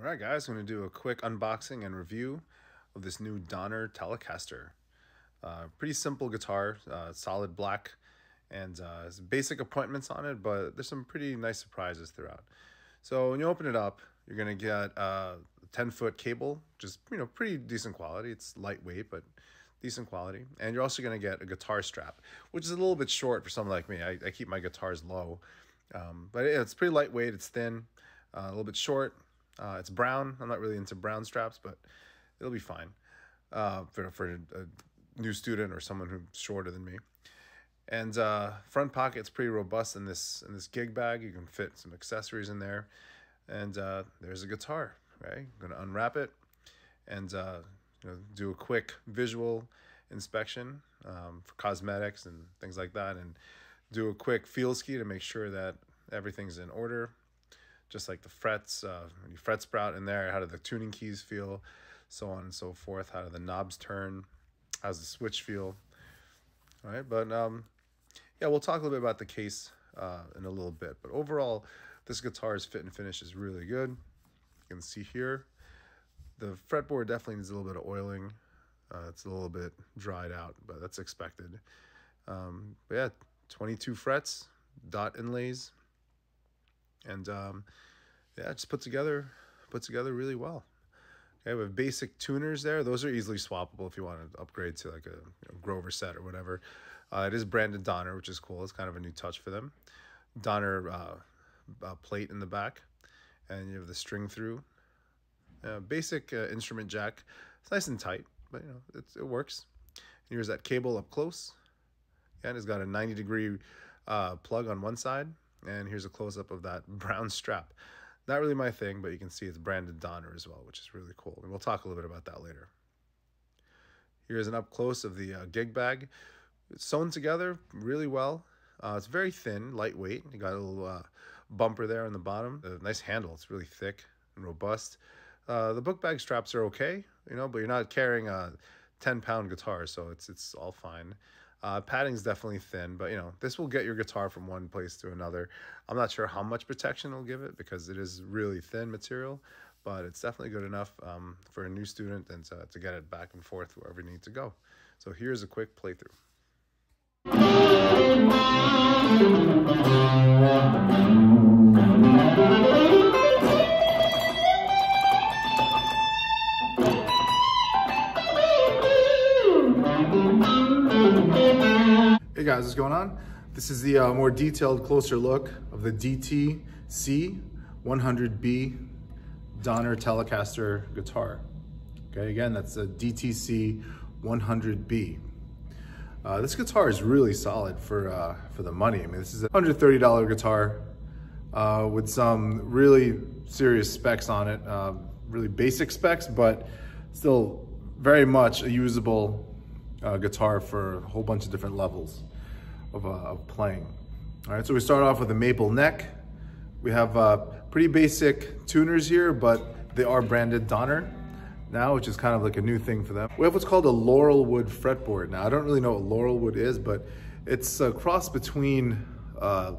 All right, guys, I'm going to do a quick unboxing and review of this new Donner Telecaster. Uh, pretty simple guitar, uh, solid black, and uh, basic appointments on it, but there's some pretty nice surprises throughout. So when you open it up, you're going to get a 10-foot cable, just, you know, pretty decent quality. It's lightweight, but decent quality. And you're also going to get a guitar strap, which is a little bit short for someone like me. I, I keep my guitars low, um, but it's pretty lightweight. It's thin, uh, a little bit short, uh, it's brown. I'm not really into brown straps, but it'll be fine uh, for, for a new student or someone who's shorter than me. And uh, front pocket's pretty robust in this in this gig bag. You can fit some accessories in there. And uh, there's a guitar, right? I'm gonna unwrap it and uh, you know, do a quick visual inspection um, for cosmetics and things like that, and do a quick feel ski to make sure that everything's in order just like the frets, uh, you fret sprout in there, how do the tuning keys feel, so on and so forth. How do the knobs turn? How's the switch feel? All right, but um, yeah, we'll talk a little bit about the case uh, in a little bit. But overall, this guitar's fit and finish is really good. You can see here, the fretboard definitely needs a little bit of oiling. Uh, it's a little bit dried out, but that's expected. Um, but yeah, 22 frets, dot inlays, and um, yeah, just put together put together really well. Okay, we have basic tuners there. Those are easily swappable if you want to upgrade to like a you know, Grover set or whatever. Uh, it is branded Donner, which is cool. It's kind of a new touch for them. Donner uh, uh, plate in the back, and you have the string through. Basic uh, instrument jack. It's nice and tight, but you know it works. Here's that cable up close. And it's got a 90 degree uh, plug on one side and here's a close-up of that brown strap. Not really my thing, but you can see it's branded Donner as well, which is really cool. And we'll talk a little bit about that later. Here's an up close of the uh, gig bag. It's sewn together really well. Uh, it's very thin, lightweight. You got a little uh, bumper there on the bottom. A nice handle. It's really thick and robust. Uh, the book bag straps are okay, you know, but you're not carrying a 10 pound guitar, so it's it's all fine. Uh, padding's definitely thin, but you know, this will get your guitar from one place to another. I'm not sure how much protection it'll give it because it is really thin material, but it's definitely good enough um, for a new student and to, to get it back and forth wherever you need to go. So here's a quick playthrough. Hey guys, what's going on? This is the uh, more detailed, closer look of the DTC 100B Donner Telecaster guitar. Okay, again, that's a DTC 100B. Uh, this guitar is really solid for uh, for the money. I mean, this is a $130 guitar uh, with some really serious specs on it, uh, really basic specs, but still very much a usable uh, guitar for a whole bunch of different levels of, uh, of, playing. All right, so we start off with a maple neck. We have uh, pretty basic tuners here, but they are branded Donner now, which is kind of like a new thing for them. We have what's called a laurel wood fretboard. Now, I don't really know what laurel wood is, but it's a cross between, uh,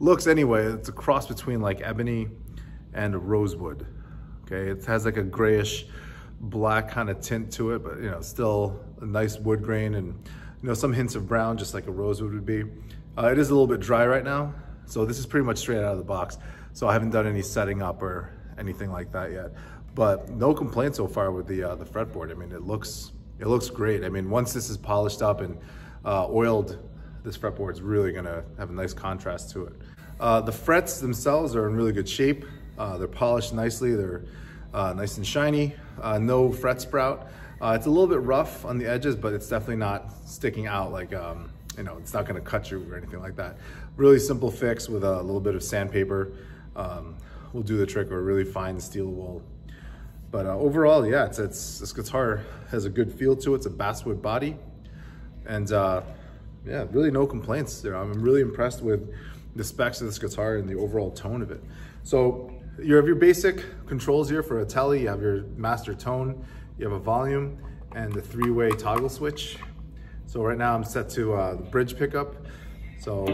looks anyway, it's a cross between like ebony and rosewood. Okay, it has like a grayish black kind of tint to it, but you know, still a nice wood grain and you know, some hints of brown, just like a rosewood would be. Uh, it is a little bit dry right now, so this is pretty much straight out of the box. So I haven't done any setting up or anything like that yet. But no complaints so far with the uh, the fretboard. I mean, it looks it looks great. I mean, once this is polished up and uh, oiled, this fretboard is really gonna have a nice contrast to it. Uh, the frets themselves are in really good shape. Uh, they're polished nicely. They're uh, nice and shiny. Uh, no fret sprout. Uh, it's a little bit rough on the edges, but it's definitely not sticking out like, um, you know, it's not gonna cut you or anything like that. Really simple fix with a little bit of sandpaper. Um, will do the trick or really fine steel wool. But uh, overall, yeah, it's, it's, this guitar has a good feel to it. It's a basswood body. And uh, yeah, really no complaints there. I'm really impressed with the specs of this guitar and the overall tone of it. So you have your basic controls here for a telly, you have your master tone, you have a volume, and the three-way toggle switch. So right now I'm set to uh, the bridge pickup. So.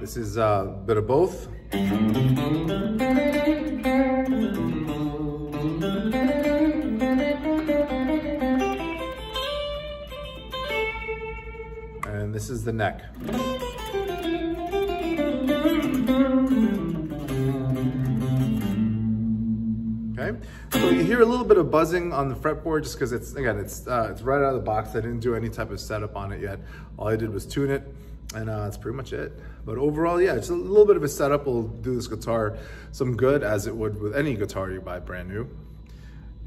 This is uh, a bit of both. The neck. Okay, so you hear a little bit of buzzing on the fretboard just because it's, again, it's uh, it's right out of the box. I didn't do any type of setup on it yet. All I did was tune it and uh, that's pretty much it. But overall, yeah, it's a little bit of a setup will do this guitar some good as it would with any guitar you buy brand new.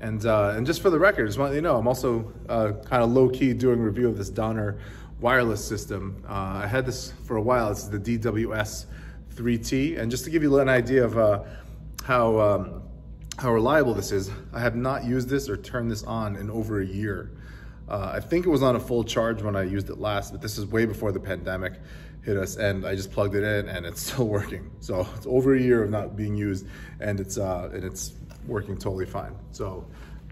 And, uh, and just for the record, just want you know, I'm also uh, kind of low key doing review of this Donner wireless system. Uh, I had this for a while. It's the DWS 3T. And just to give you an idea of uh, how, um, how reliable this is, I have not used this or turned this on in over a year. Uh, I think it was on a full charge when I used it last, but this is way before the pandemic hit us and I just plugged it in and it's still working. So it's over a year of not being used and it's, uh, and it's working totally fine. So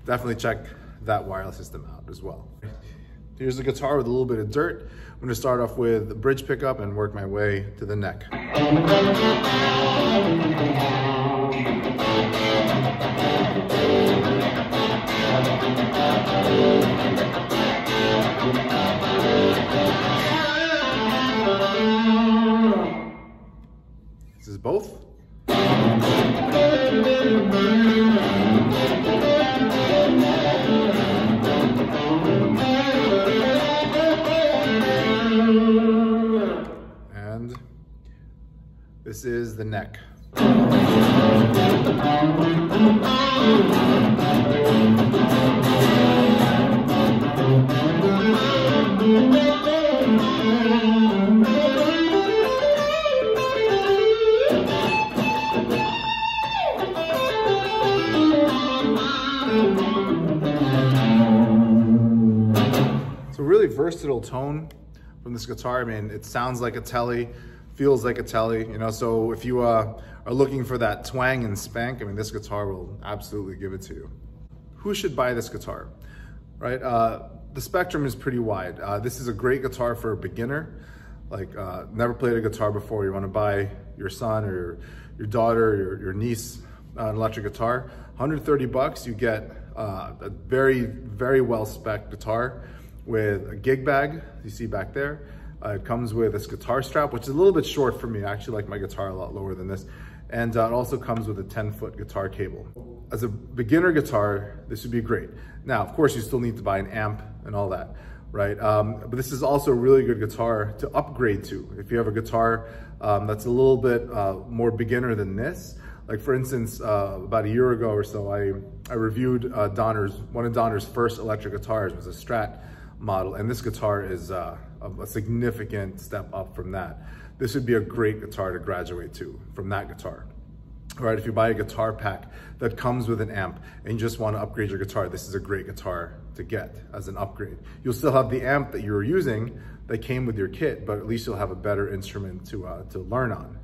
definitely check that wireless system out as well. Here's the guitar with a little bit of dirt. I'm gonna start off with the bridge pickup and work my way to the neck. This is both. And this is the neck. Really versatile tone from this guitar. I mean, it sounds like a Tele, feels like a Tele, you know, so if you uh, are looking for that twang and spank, I mean, this guitar will absolutely give it to you. Who should buy this guitar, right? Uh, the spectrum is pretty wide. Uh, this is a great guitar for a beginner, like uh, never played a guitar before, you wanna buy your son or your, your daughter, your, your niece uh, an electric guitar. 130 bucks, you get uh, a very, very well spec guitar with a gig bag, you see back there. Uh, it comes with this guitar strap, which is a little bit short for me. I actually like my guitar a lot lower than this. And uh, it also comes with a 10 foot guitar cable. As a beginner guitar, this would be great. Now, of course, you still need to buy an amp and all that, right? Um, but this is also a really good guitar to upgrade to. If you have a guitar um, that's a little bit uh, more beginner than this, like for instance, uh, about a year ago or so, I, I reviewed uh, Donner's, one of Donner's first electric guitars was a Strat model, and this guitar is uh, a, significant step up from that. This would be a great guitar to graduate to from that guitar. All right, if you buy a guitar pack that comes with an amp and you just want to upgrade your guitar, this is a great guitar to get as an upgrade. You'll still have the amp that you were using that came with your kit, but at least you'll have a better instrument to, uh, to learn on.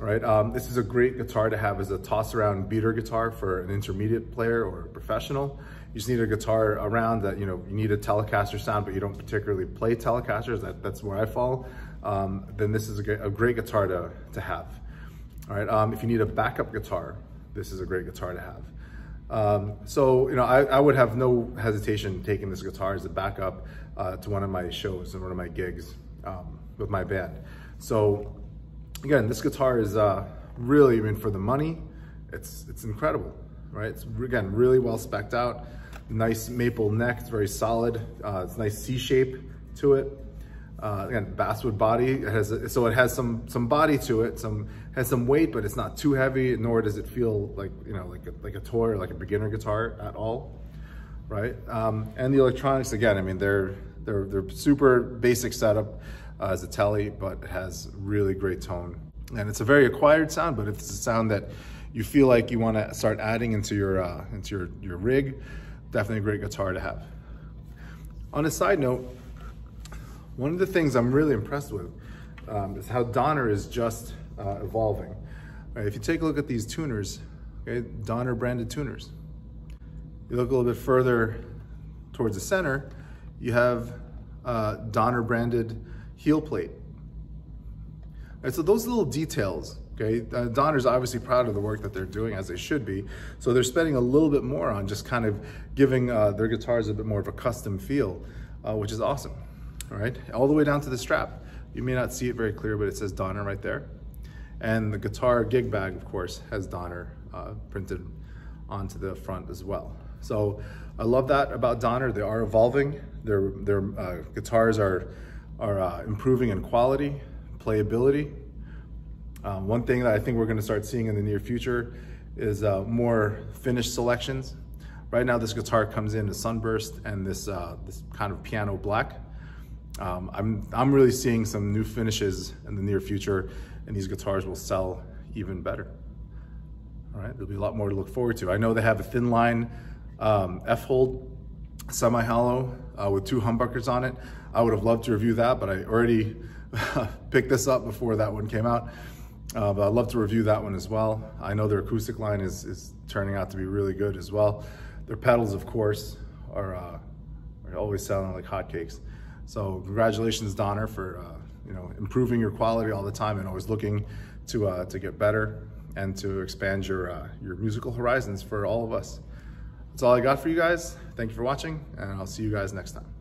Right, um, this is a great guitar to have as a toss around beater guitar for an intermediate player or a professional. You just need a guitar around that, you know, you need a Telecaster sound, but you don't particularly play Telecasters, that, that's where I fall. Um, then this is a great, a great, guitar to, to have. All right, um, if you need a backup guitar, this is a great guitar to have. Um, so, you know, I, I, would have no hesitation taking this guitar as a backup uh, to one of my shows and one of my gigs um, with my band. So again, this guitar is uh, really, I mean, for the money, it's, it's incredible, right? It's, again, really well specced out. Nice maple neck, it's very solid. Uh, it's nice C shape to it. Uh, again, basswood body. It has a, so it has some some body to it. Some has some weight, but it's not too heavy. Nor does it feel like you know like a, like a toy or like a beginner guitar at all, right? Um, and the electronics again. I mean, they're they're they're super basic setup uh, as a Tele, but has really great tone. And it's a very acquired sound, but if it's a sound that you feel like you want to start adding into your uh, into your your rig, definitely a great guitar to have. On a side note one of the things I'm really impressed with um, is how Donner is just uh, evolving. Right, if you take a look at these tuners, okay, Donner branded tuners. You look a little bit further towards the center, you have uh, Donner branded heel plate. And so those little details, okay, uh, Donner's obviously proud of the work that they're doing as they should be. So they're spending a little bit more on just kind of giving uh, their guitars a bit more of a custom feel, uh, which is awesome. All right, all the way down to the strap. You may not see it very clear, but it says Donner right there. And the guitar gig bag, of course, has Donner uh, printed onto the front as well. So I love that about Donner. They are evolving. Their, their uh, guitars are, are uh, improving in quality, playability. Um, one thing that I think we're gonna start seeing in the near future is uh, more finished selections. Right now, this guitar comes in a sunburst and this, uh, this kind of piano black. Um, I'm, I'm really seeing some new finishes in the near future and these guitars will sell even better. All right, there'll be a lot more to look forward to. I know they have a thin line um, F-hole semi-hollow uh, with two humbuckers on it. I would have loved to review that, but I already picked this up before that one came out. Uh, but I'd love to review that one as well. I know their acoustic line is, is turning out to be really good as well. Their pedals, of course, are, uh, are always selling like hotcakes. So congratulations, Donner, for uh, you know improving your quality all the time and always looking to uh, to get better and to expand your uh, your musical horizons for all of us. That's all I got for you guys. Thank you for watching, and I'll see you guys next time.